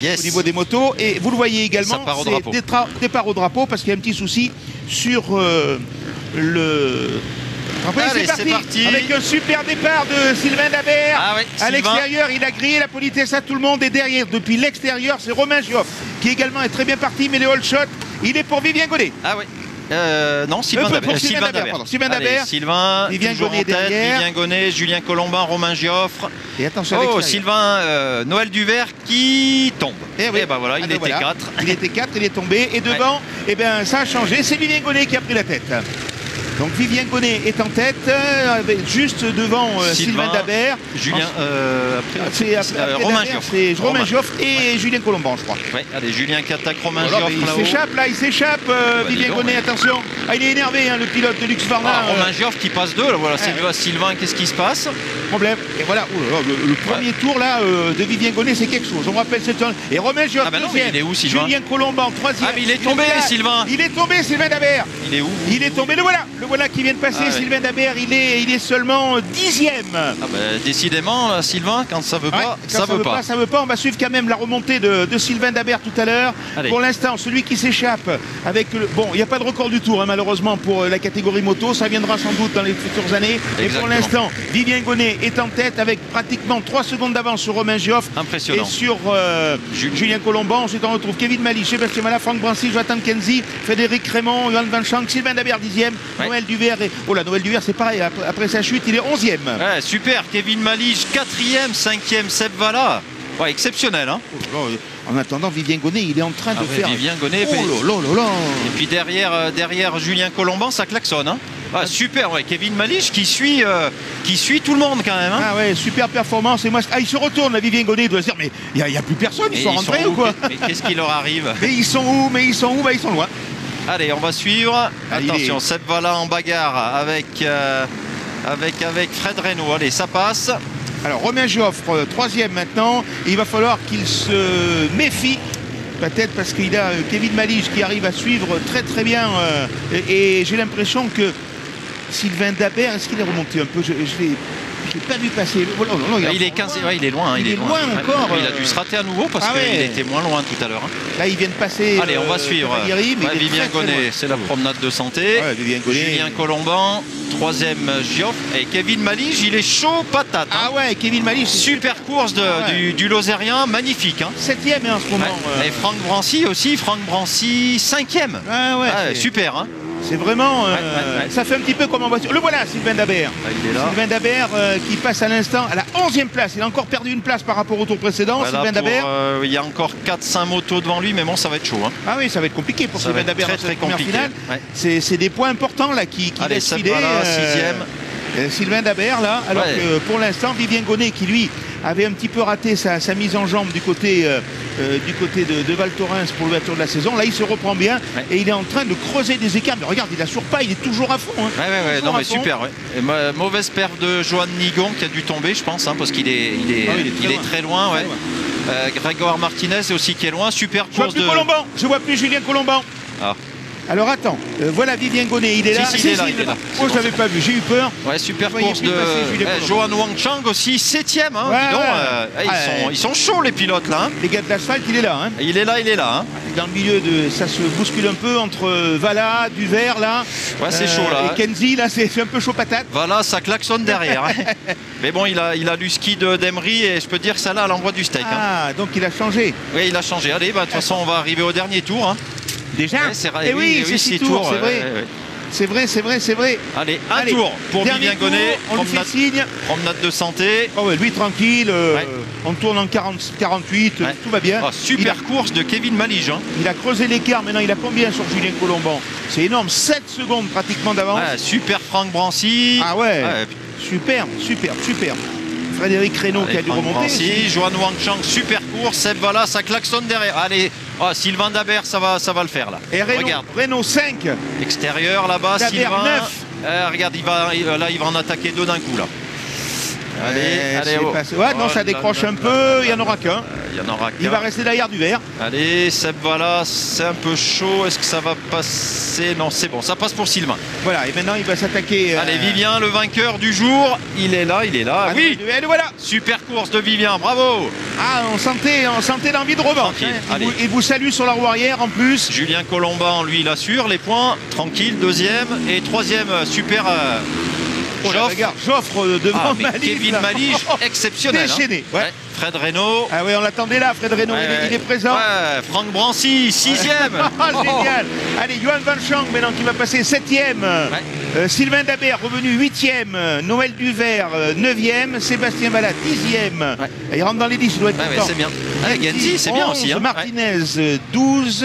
Yes. au niveau des motos. Et vous le voyez également, c'est départ au drapeau parce qu'il y a un petit souci sur euh, le. Allez, c'est parti, parti. avec un super départ de Sylvain Dabert. Ah oui, à l'extérieur, il a grillé la politesse à tout le monde. Et derrière, depuis l'extérieur, c'est Romain Gioff qui également est très bien parti. Mais le hold shot, il est pour Vivien Godet. Ah oui. Euh, non, Sylvain Dabert. Sylvain Dabert, Dabert. pardon. Sylvain Allez, Dabert. Sylvain, Vivien toujours Gonnet en tête. Vivien Gonnet, Julien Colomban, Romain Gioffre. Et attention Oh. Sylvain euh, Noël Duvert qui tombe. Eh oui. Et ben voilà, Ah il ben était voilà. 4. Il était 4, il est tombé. Et devant, eh ben, ça a changé. C'est Vivien Gonnet qui a pris la tête. Donc Vivien Gonnet est en tête, euh, juste devant euh, Sylvain, Sylvain, Dabert. Julien, euh, après, C'est après, après Romain Dabert, Gioffre. c'est Romain Romain. Gioffre et Julien Colomban, je crois. Ouais, allez, Julien qui attaque Romain mais Gioffre il s'échappe là, il s'échappe, Bah, Vivien Gonnet, ouais. attention. Ah, il est énervé, hein, le pilote de Lux Varna. Ah, Romain Gioffre qui passe deux, là, voilà, Ouais. Sylvain, Sylvain, qu'est-ce qui se passe? Problème. Et voilà, oh le, le premier tour là euh, de Vivien Gonnet, c'est quelque chose. On rappelle c'est un. Et Romain Gioffre, Ah bah non, il est où, Sylvain? Julien Colomban, troisième. Ah, mais il est tombé. Sylvain. Il est tombé, Sylvain Dabert. Il est où Il est tombé, le voilà, le voilà qui vient de passer, Ah ouais. Sylvain Dabert, il est, il est seulement dixième. Ah bah, décidément, là, Sylvain, quand ça veut pas, quand ça, veut pas. ça veut pas. On va suivre quand même la remontée de, de Sylvain Dabert tout à l'heure. Pour l'instant, celui qui s'échappe avec le. Bon, il n'y a pas de record du tour, hein, malheureusement, pour euh, la catégorie moto. Ça viendra sans doute dans les futures années. Et pour Exactement. l'instant, Vivien Gonnet est en tête avec pratiquement 3 secondes d'avance sur Romain Gioff. Impressionnant. Et sur euh, Ju- Julien Colomban. Ensuite, on retrouve Kevin Mali, Sébastien Mala, Franck Brancy, Jonathan Kenzie, Frédéric Raymond, Johan Van Schank, Sylvain Dabert, 10e. Ouais. Noël Duvert. Et... Oh là, Noël Duvert, c'est pareil. Après, après sa chute, il est 11e. Ouais, super, Kevin Malige, quatrième, cinquième, Seb Valla. Ouais, exceptionnel, hein Oh En attendant, Vivien Gonnet, il est en train Ah de ouais, faire. Vivien Gonnet, Oh puis- là là là là. Et puis derrière, euh, derrière Julien Colomban, ça klaxonne. Hein ah, super, ouais, Kevin Malige qui suit, euh, qui suit tout le monde quand même. Hein Ah ouais, super performance. Et moi, ah, il se retourne, là, Vivien Gonnet, il doit se dire, mais il n'y a, plus personne, ils sont rentrés ou quoi Mais qu'est-ce qui leur arrive? Mais ils sont où Mais ils sont où? Bah, ils sont loin. Allez, on va suivre. Ah, il Attention, Seb Valla en bagarre avec, euh, avec, avec Fred Reynaud. Allez, ça passe. Alors, Romain Gioffre, euh, troisième maintenant. Il va falloir qu'il se méfie. Peut-être parce qu'il a euh, Kevin Malige qui arrive à suivre très très bien. euh, et et j'ai l'impression que Sylvain Dabert, est-ce qu'il est remonté un peu? Je ne l'ai je l'ai pas vu passer. Oh là, Ah, a il est encore 15, loin. ouais, il est loin. hein, Il est loin encore, Il a dû se rater à nouveau parce Ah qu'il ouais. était moins loin tout à l'heure. hein. Là, il vient de passer. Allez, on va euh, suivre. Il est Vivien Gonnet, loin. c'est la promenade de santé. Vivien. Julien Colomban, troisième Gioff. Et Kevin Malige, il est chaud patate. hein. Ah ouais, Kevin Malige, Super course de- Ah du, du Lozérien, magnifique. hein. septième hein, en ce moment. Euh. Et Franck Brancy aussi, Franck Brancy, cinquième. Ah ouais, Ah, super. C'est vraiment. euh, Ouais, ouais, ouais. Ça fait un petit peu comme en voiture. Le voilà, Sylvain Dabert. Ah, il est là. Sylvain Dabert euh, qui passe à l'instant à la 11e place. Il a encore perdu une place par rapport au tour précédent. Voilà, Sylvain Dabert. euh, il y a encore 4-5 motos devant lui, mais bon, ça va être chaud. hein. Ah oui, ça va être compliqué pour Ça Sylvain Dabert très, très compliqué. C'est des points importants là qui, qui Allez, filer. Sixième. Sylvain Dabert là, alors que pour l'instant Vivien Gonnet qui lui avait un petit peu raté sa, sa mise en jambe du côté, euh, euh, du côté de, de Val Thorens pour l'ouverture de la saison. Là il se reprend bien Ouais. et il est en train de creuser des écarts. Mais regarde, il assure pas, il est toujours à fond. hein. Ouais, ouais, non, mais fond. super. Ouais. Et ma- mauvaise perf de Johan Nigon qui a dû tomber, je pense, hein, parce qu'il est, il est, Ah oui, il est très loin. très loin. ouais. Très loin. Euh, Grégoire Martinez aussi qui est loin. Super Je vois plus de. Colomban, je vois plus Julien Colomban. Ah. Alors attends, euh, voilà Vivien Gonnet, il est là. si, il est là, il est là. Oh, je l'avais pas vu, j'ai eu peur. Ouais, super course de passer eh. Johan Wang Chang aussi, septième. Hein, Ouais, dis donc, ouais. euh, eh, ils, sont, ils sont chauds les pilotes là. hein. Les gars de l'asphalte, il est là. Hein. Il est là, il est là. Dans le milieu de. Ça se bouscule un peu entre euh, Vala, Duvert là. Ouais, c'est chaud, là. Et Kenzie là, c'est un peu chaud patate. Voilà, ça klaxonne derrière. Mais bon, il a, il a lu ski de d'Emery et je peux dire que ça là, elle envoie du steak. Ah, donc il a changé. Oui, il a changé. Allez, bah, de toute façon, on va arriver au dernier tour. Déjà Ouais, c'est oui, tours, c'est vrai. ouais, ouais. C'est vrai, c'est vrai, c'est vrai. Allez, un Allez, tour pour Vivien Gonnet. On lui fait Promenade, signe. promenade de santé. Oh ouais, lui tranquille. euh, Ouais. On tourne en 40, 48, Ouais. tout va bien. Oh, super a- course de Kevin Malige. hein. Il a creusé l'écart, maintenant il a combien sur Julien Colomban C'est énorme, 7 secondes pratiquement d'avance. Ouais, super Franck Brancy. Ah ouais, superbe, superbe, superbe. Frédéric Reynaud qui a dû remonter. Aussi. Johan Wang Chang, super course. Seb Valla, ça klaxonne derrière. Allez, oh, Sylvain Dabert, ça va, ça va le faire là. Et Renault, Regarde, Renault 5. extérieur là-bas, Sylvain. neuf. Euh, regarde, il va, là, il va en attaquer deux d'un coup là. Allez, allez, oh. Ouais, non, Oh ça là décroche un peu, il n'y en aura qu'un. Il y en aura Il qu'un. va rester derrière du vert. Allez, Seb voilà, c'est un peu chaud. Est-ce que ça va passer? Non, c'est bon, ça passe pour Sylvain. Voilà, et maintenant il va s'attaquer. euh, Allez, Vivien, le vainqueur du jour. Il est là, il est là. à oui. Et voilà. super course de Vivien, bravo. Ah, on sentait, on sentait l'envie de revanche. Hein. Il, allez. vous, salue sur la roue arrière en plus. Julien Colomban, lui, il assure les points. Tranquille, deuxième. Et troisième, euh, super. euh, Oh là, Joffre. devant Ah, Malige, Kevin là. Malige, exceptionnel. hein. Déchaîné, ouais. Fred Reynaud. Ah oui, on l'attendait là, Fred Reynaud, il, est- il est présent. Ouais, Franck Brancy, sixième. Ah, génial Allez, Johan Van Chang maintenant qui va passer septième. Euh, Sylvain Dabert revenu huitième. Euh, Noël Duvert euh, neuvième. Sébastien Vallat dixième. Il rentre dans les dix, il doit être Ouais, ouais, c'est bien. Ouais, Genzi, c'est bien aussi. hein. Ouais. Martinez euh, 12.